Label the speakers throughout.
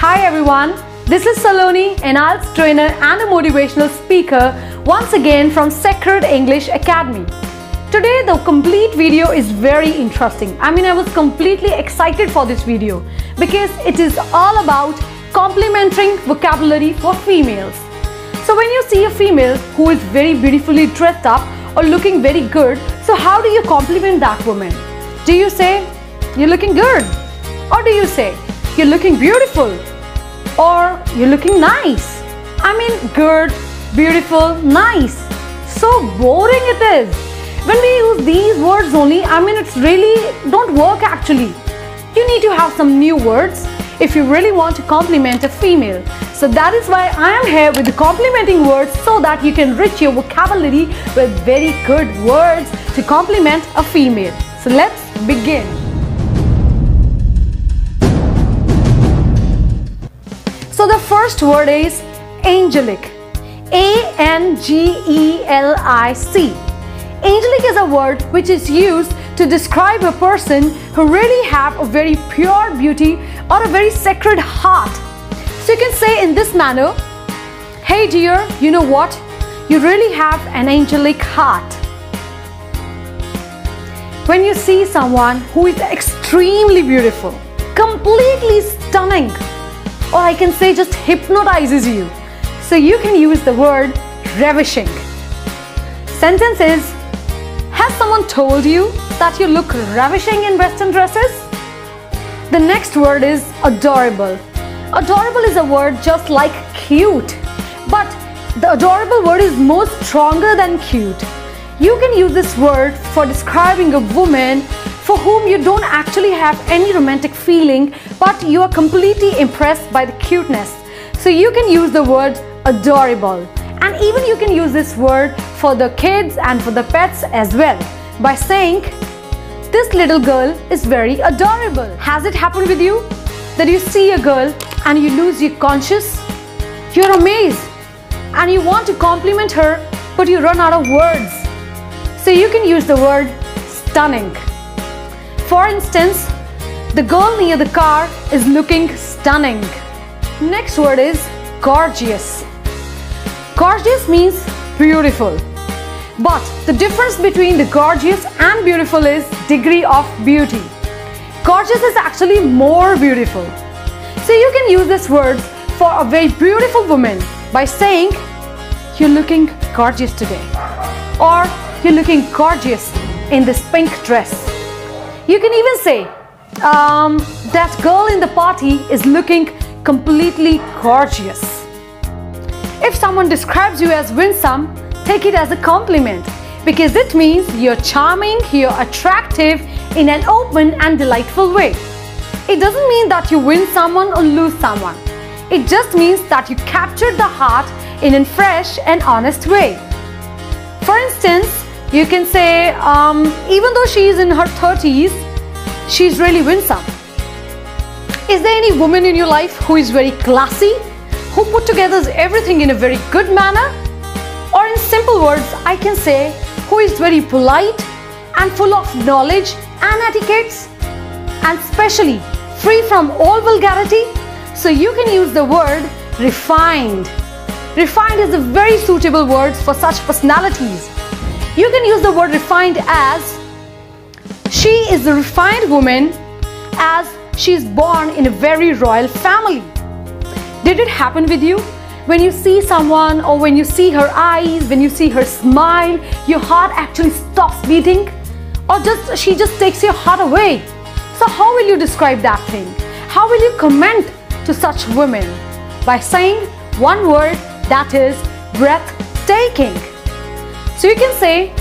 Speaker 1: Hi everyone, this is Saloni, an IELTS trainer and a motivational speaker once again from Sacred English Academy. Today the complete video is very interesting. I mean I was completely excited for this video because it is all about complimenting vocabulary for females. So when you see a female who is very beautifully dressed up or looking very good, so how do you compliment that woman? Do you say, you're looking good? Or do you say, you're looking beautiful? Or you're looking nice? I mean, good, beautiful, nice. So boring it is. When we use these words only, I mean, it's really don't work actually. You need to have some new words if you really want to compliment a female. So that is why I am here with the complimenting words so that you can enrich your vocabulary with very good words to compliment a female. So let's begin. So the first word is angelic. A-N-G-E-L-I-C. Angelic is a word which is used to describe a person who really have a very pure beauty or a very sacred heart. So you can say in this manner, Hey dear, you know what? You really have an angelic heart. When you see someone who is extremely beautiful, completely stunning, or I can say just hypnotizes you, so you can use the word ravishing. Sentence is, has someone told you that you look ravishing in western dresses? The next word is adorable. Adorable is a word just like cute, but the adorable word is more stronger than cute. You can use this word for describing a woman for whom you don't actually have any romantic feeling, but you are completely impressed by the cuteness. So you can use the word adorable. And even you can use this word for the kids and for the pets as well by saying, this little girl is very adorable. Has it happened with you? That you see a girl and you lose your conscious? You're amazed and you want to compliment her but you run out of words. So you can use the word stunning. For instance, the girl near the car is looking stunning. Next word is gorgeous. Gorgeous means beautiful. But the difference between the gorgeous and beautiful is degree of beauty. Gorgeous is actually more beautiful. So you can use this word for a very beautiful woman by saying, you're looking gorgeous today. Or you're looking gorgeous in this pink dress. You can even say, um, that girl in the party is looking completely gorgeous. If someone describes you as winsome, take it as a compliment because it means you're charming, you're attractive in an open and delightful way. It doesn't mean that you win someone or lose someone. It just means that you captured the heart in a fresh and honest way. For instance, you can say, um, even though she is in her 30s, she's really winsome. Is there any woman in your life who is very classy, who put together everything in a very good manner? Or in simple words, I can say, who is very polite and full of knowledge and etiquettes and especially free from all vulgarity? So you can use the word refined. Refined is a very suitable word for such personalities. You can use the word refined as she is a refined woman as she is born in a very royal family. Did it happen with you? When you see someone or when you see her eyes, when you see her smile, your heart actually stops beating? Or just she just takes your heart away? So how will you describe that thing? How will you comment to such women? By saying one word that is breathtaking. So you can say,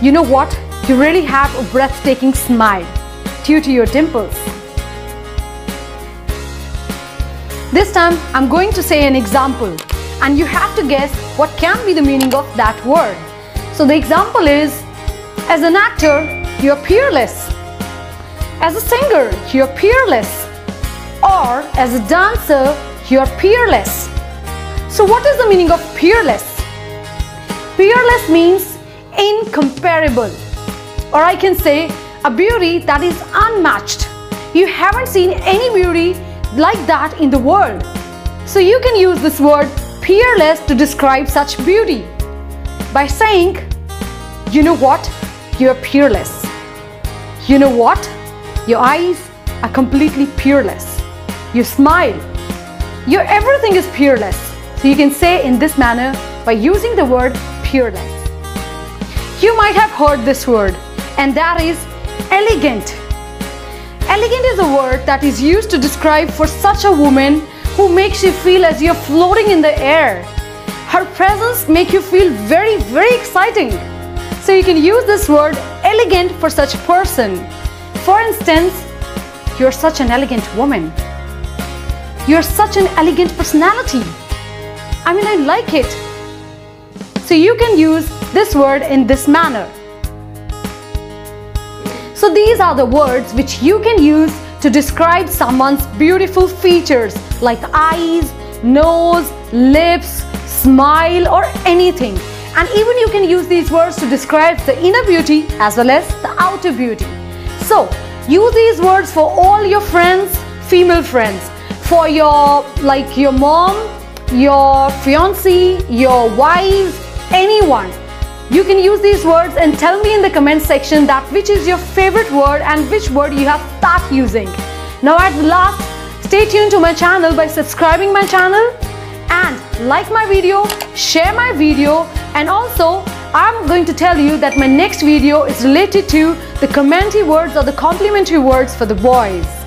Speaker 1: you know what? You really have a breathtaking smile due to your dimples. This time I'm going to say an example and you have to guess what can be the meaning of that word. So the example is, as an actor, you're peerless. As a singer, you're peerless. Or as a dancer, you're peerless. So what is the meaning of peerless? Peerless means incomparable. Or I can say a beauty that is unmatched. You haven't seen any beauty like that in the world. So you can use this word peerless to describe such beauty by saying, you know what? You're peerless. You know what? Your eyes are completely peerless. You smile. Your everything is peerless. So you can say in this manner by using the word peerless. You might have heard this word and that is elegant. Elegant is a word that is used to describe for such a woman who makes you feel as you're floating in the air. Her presence make you feel very, very exciting. So you can use this word elegant for such a person. For instance, you're such an elegant woman. You're such an elegant personality. I mean, I like it. So you can use this word in this manner. So these are the words which you can use to describe someone's beautiful features like eyes, nose, lips, smile or anything. And even you can use these words to describe the inner beauty as well as the outer beauty. So use these words for all your friends, female friends, for your like your mom, your fiancé, your wife, anyone. You can use these words and tell me in the comment section that which is your favorite word and which word you have start using. Now at the last, stay tuned to my channel by subscribing my channel and like my video, share my video and also I'm going to tell you that my next video is related to the commentary words or the complimentary words for the boys.